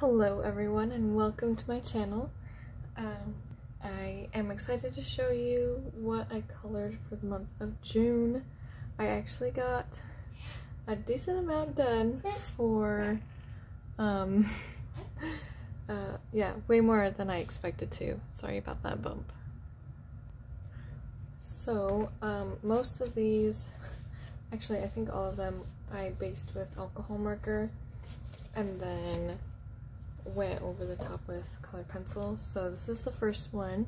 Hello everyone and welcome to my channel. Um, I am excited to show you what I colored for the month of June. I actually got a decent amount done for, um, uh, yeah, way more than I expected to. Sorry about that bump. So, um, most of these, actually I think all of them I based with alcohol marker and then went over the top with colored pencil. So this is the first one.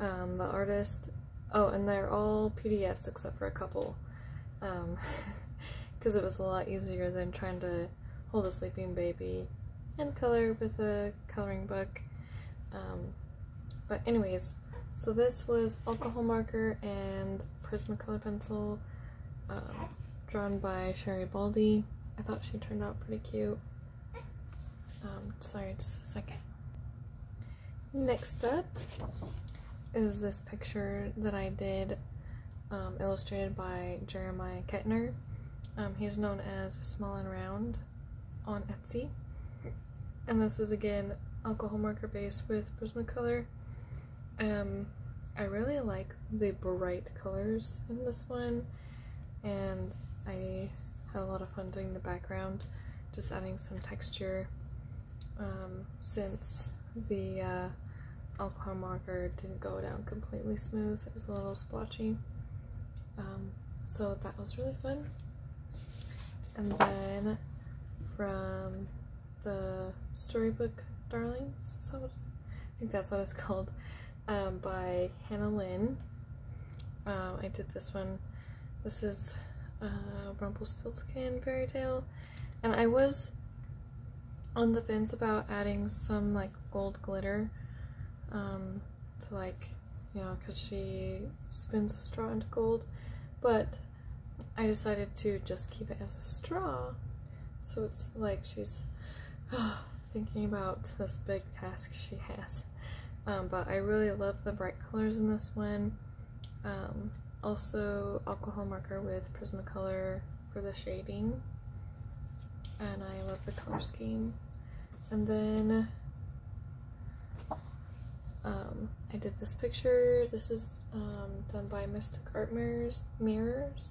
Um, the artist, oh, and they're all PDFs except for a couple. Because um, it was a lot easier than trying to hold a sleeping baby and color with a coloring book. Um, but anyways, so this was alcohol marker and Prismacolor pencil um, drawn by Sherri Baldy. I thought she turned out pretty cute. Sorry, just a second. Next up is this picture that I did um, illustrated by Jeremiah Kettner. Um, he's known as Small and Round on Etsy. And this is again alcohol marker base with Prismacolor. Um, I really like the bright colors in this one and I had a lot of fun doing the background, just adding some texture um, since the uh, alcohol marker didn't go down completely smooth. It was a little splotchy. Um, so that was really fun. And then from the storybook Darlings, so I think that's what it's called, um, by Hannah Lynn. Um, I did this one. This is uh, Rumpelstiltskin fairy tale, and I was on the fence about adding some like gold glitter um, to like, you know, because she spins a straw into gold, but I decided to just keep it as a straw. So it's like she's oh, thinking about this big task she has. Um, but I really love the bright colors in this one. Um, also alcohol marker with Prismacolor for the shading and I love the color scheme. And then um, I did this picture. This is um, done by Mystic Art Mirrors, Mirrors.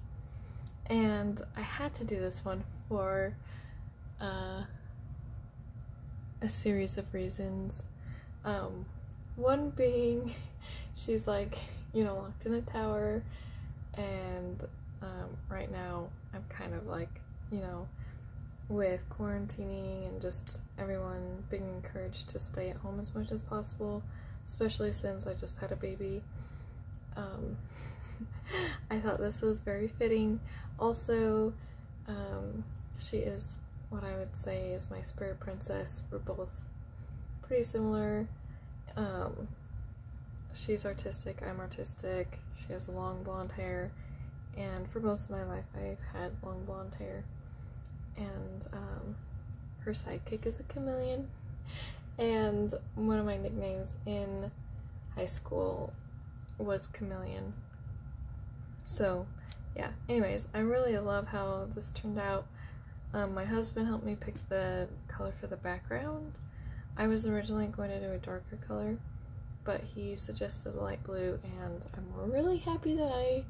And I had to do this one for uh, a series of reasons. Um, one being, she's like, you know, locked in a tower, and um, right now I'm kind of like, you know, with quarantining and just everyone being encouraged to stay at home as much as possible, especially since I just had a baby. Um, I thought this was very fitting. Also, um, she is what I would say is my spirit princess. We're both pretty similar. Um, she's artistic, I'm artistic. She has long blonde hair, and for most of my life, I've had long blonde hair and um, her sidekick is a chameleon. And one of my nicknames in high school was chameleon. So, yeah. Anyways, I really love how this turned out. Um, my husband helped me pick the color for the background. I was originally going to do a darker color, but he suggested a light blue, and I'm really happy that I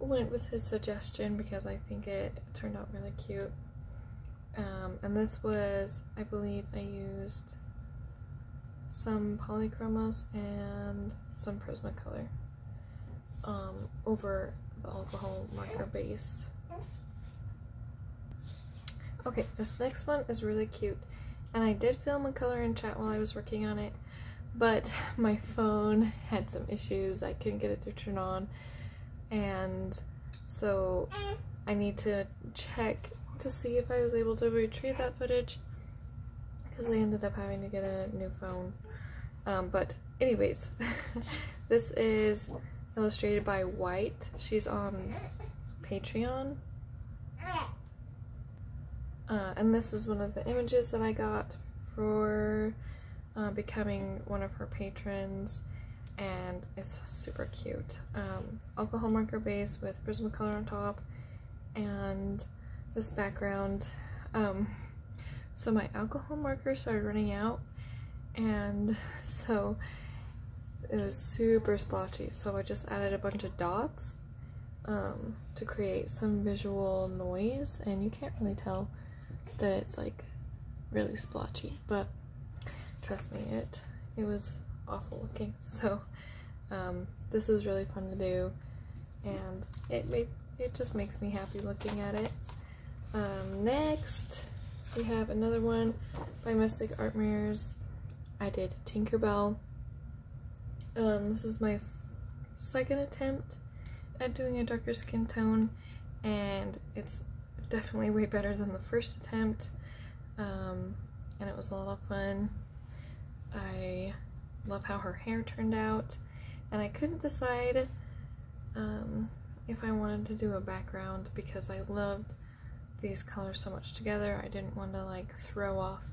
went with his suggestion because I think it turned out really cute. Um, and this was, I believe I used some polychromos and some Prismacolor um, over the alcohol marker base. Okay, this next one is really cute. And I did film a color and chat while I was working on it, but my phone had some issues. I couldn't get it to turn on. And so I need to check to see if I was able to retrieve that footage because I ended up having to get a new phone. Um, but anyways, this is illustrated by White. She's on Patreon. Uh, and this is one of the images that I got for uh, becoming one of her patrons and it's super cute. Um, alcohol marker base with Prismacolor on top and this background. Um, So my alcohol marker started running out and so it was super splotchy. So I just added a bunch of dots um, to create some visual noise and you can't really tell that it's like really splotchy but trust me it it was awful looking. So um, this was really fun to do. And it made it just makes me happy looking at it. Um, next we have another one by Mystic Art Mirrors. I did Tinkerbell. Um, this is my second attempt at doing a darker skin tone and it's definitely way better than the first attempt. Um, and it was a lot of fun. I love how her hair turned out and I couldn't decide um, if I wanted to do a background because I loved these colors so much together. I didn't want to like throw off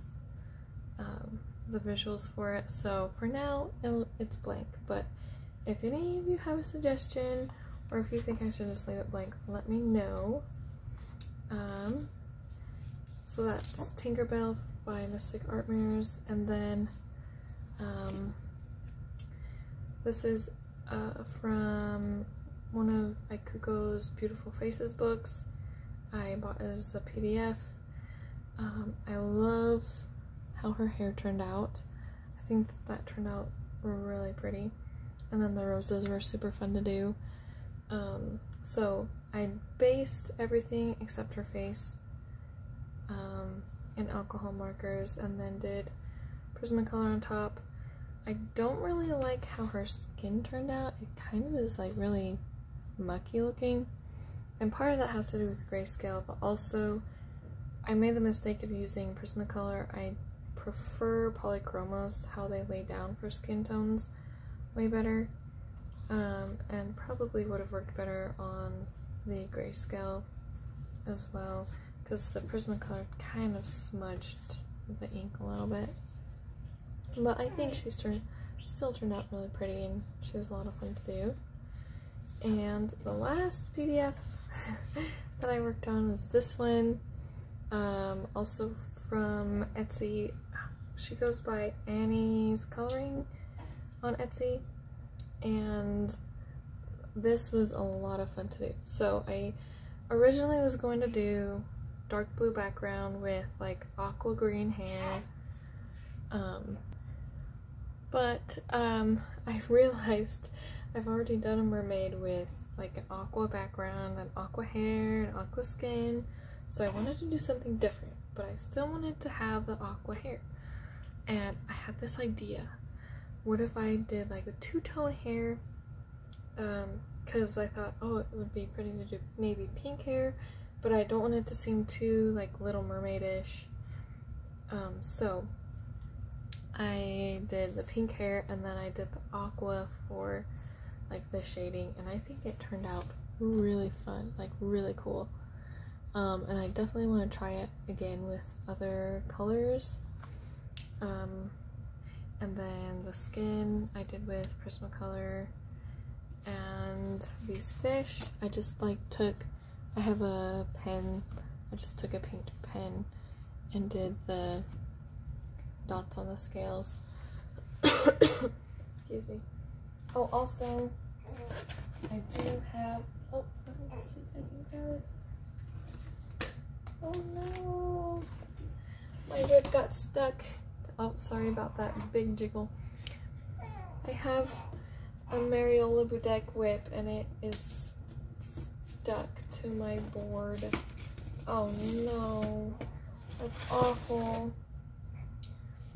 um, the visuals for it so for now it's blank but if any of you have a suggestion or if you think I should just leave it blank, let me know. Um, so that's Tinkerbell by Mystic Art Mirrors, and then um, this is uh, from one of Ikuko's Beautiful Faces books. I bought it as a PDF. Um, I love how her hair turned out. I think that, that turned out really pretty. And then the roses were super fun to do. Um, so I based everything except her face um, in alcohol markers and then did Prismacolor on top. I don't really like how her skin turned out. It kind of is like really mucky looking. And part of that has to do with grayscale, but also I made the mistake of using Prismacolor. I prefer Polychromos, how they lay down for skin tones, way better um, and probably would have worked better on the grayscale as well because the Prismacolor kind of smudged the ink a little bit. But I think she's turned, still turned out really pretty and she was a lot of fun to do. And the last PDF that I worked on was this one, um, also from Etsy. She goes by Annie's Coloring on Etsy and this was a lot of fun to do. So I originally was going to do dark blue background with like aqua green hair um, but um, I realized I've already done a mermaid with like an aqua background and aqua hair and aqua skin. So I wanted to do something different but I still wanted to have the aqua hair. And I had this idea. What if I did like a two-tone hair? Um because I thought oh it would be pretty to do maybe pink hair but I don't want it to seem too like Little Mermaid-ish. Um so I did the pink hair and then I did the aqua for like the shading and I think it turned out really fun like really cool. Um, and I definitely want to try it again with other colors. Um, and then the skin I did with Prismacolor and these fish I just like took I have a pen I just took a pink pen and did the dots on the scales excuse me oh also I do have oh let me see if I can grab it oh no my whip got stuck Oh, sorry about that big jiggle. I have a Mariola Budek whip and it is stuck to my board. Oh no, that's awful.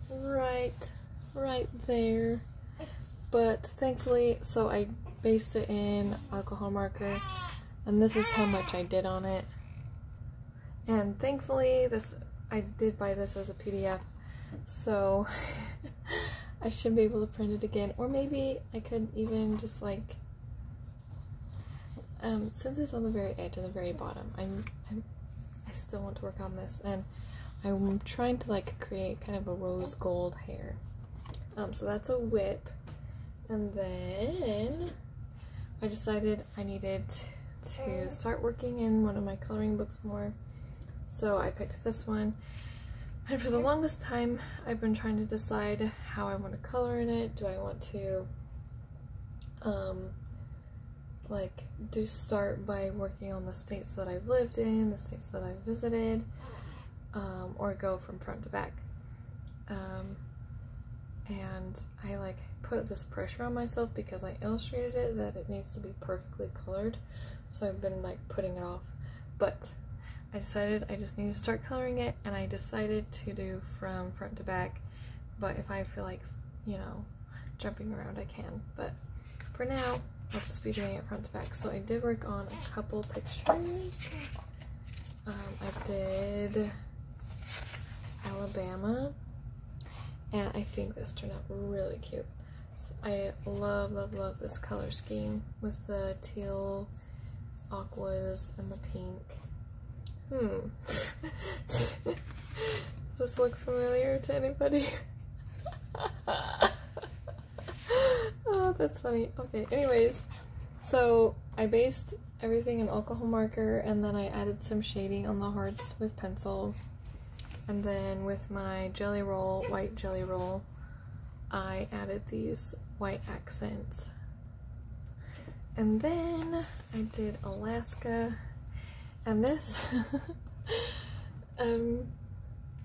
Right, right there. But thankfully, so I based it in alcohol marker and this is how much I did on it. And thankfully, this I did buy this as a PDF so I should be able to print it again. Or maybe I could even just like, um, since it's on the very edge and the very bottom, I'm, I'm, I still want to work on this and I'm trying to like create kind of a rose gold hair. Um, so that's a whip. And then I decided I needed to start working in one of my coloring books more. So I picked this one And for the longest time, I've been trying to decide how I want to color in it. Do I want to, um, like, do start by working on the states that I've lived in, the states that I've visited, um, or go from front to back. Um, and I like put this pressure on myself because I illustrated it that it needs to be perfectly colored. So I've been like putting it off. But I decided I just need to start coloring it and I decided to do from front to back. But if I feel like, you know, jumping around I can. But for now, I'll just be doing it front to back. So I did work on a couple pictures. Um, I did Alabama and I think this turned out really cute. So I love, love, love this color scheme with the teal aquas and the pink. Hmm. Does this look familiar to anybody? oh, that's funny. Okay, anyways, so I based everything in alcohol marker and then I added some shading on the hearts with pencil. And then with my jelly roll, white jelly roll, I added these white accents. And then I did Alaska, and this um,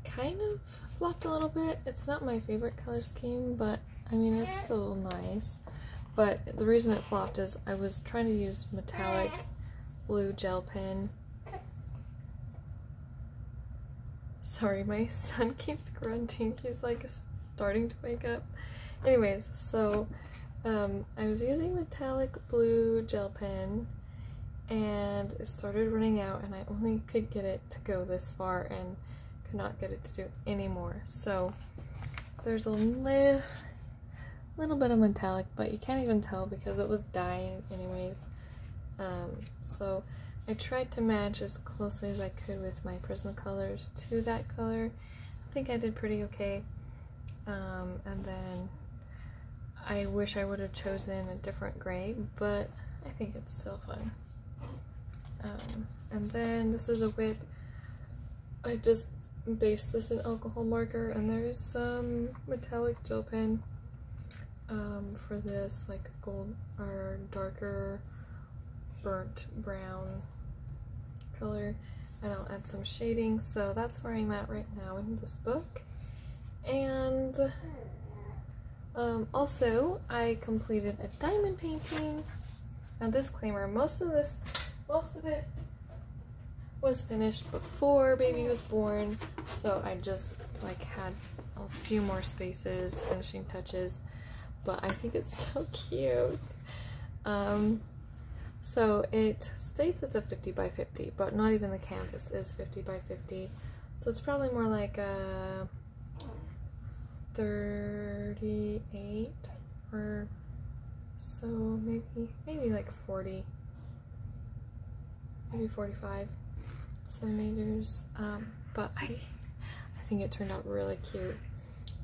kind of flopped a little bit. It's not my favorite color scheme, but I mean, it's still nice. But the reason it flopped is I was trying to use metallic blue gel pen Sorry, my son keeps grunting. He's like starting to wake up. Anyways, so um, I was using metallic blue gel pen and it started running out and I only could get it to go this far and could not get it to do any more. So there's a li little bit of metallic, but you can't even tell because it was dying anyways. Um, so I tried to match as closely as I could with my Prismacolors to that color. I think I did pretty okay. Um, and then I wish I would have chosen a different gray, but I think it's still fun. Um, and then this is a whip. I just based this in alcohol marker and there's some metallic gel pen um, for this like gold or darker burnt brown color and I'll add some shading. So that's where I'm at right now in this book. And um, also, I completed a diamond painting. Now, disclaimer, most of this, most of it was finished before baby was born. So I just like had a few more spaces, finishing touches. But I think it's so cute. Um, so it states it's a 50 by 50, but not even the canvas is 50 by 50. So it's probably more like a 38 or so maybe, maybe like 40, maybe 45 centimeters. Um, but I, I think it turned out really cute.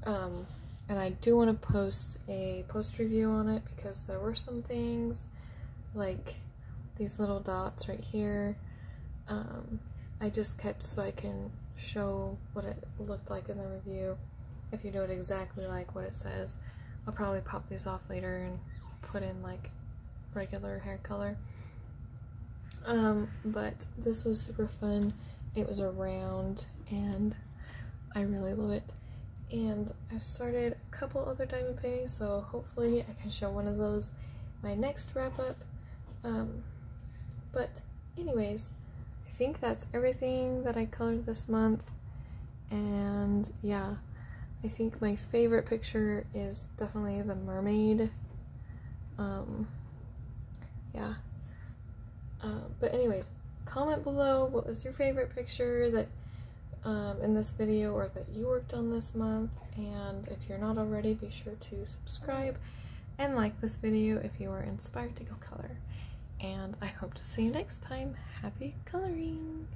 Um, and I do want to post a post review on it because there were some things like these little dots right here. Um, I just kept so I can show what it looked like in the review. If you do it exactly like what it says, I'll probably pop these off later and put in like regular hair color. Um, but this was super fun. It was around and I really love it. And I've started a couple other diamond paintings, so hopefully I can show one of those my next wrap up. Um, but anyways, I think that's everything that I colored this month. And yeah, I think my favorite picture is definitely the mermaid. Um, yeah. Uh, but anyways, comment below what was your favorite picture that um, in this video or that you worked on this month. And if you're not already, be sure to subscribe and like this video if you are inspired to go color and I hope to see you next time. Happy coloring!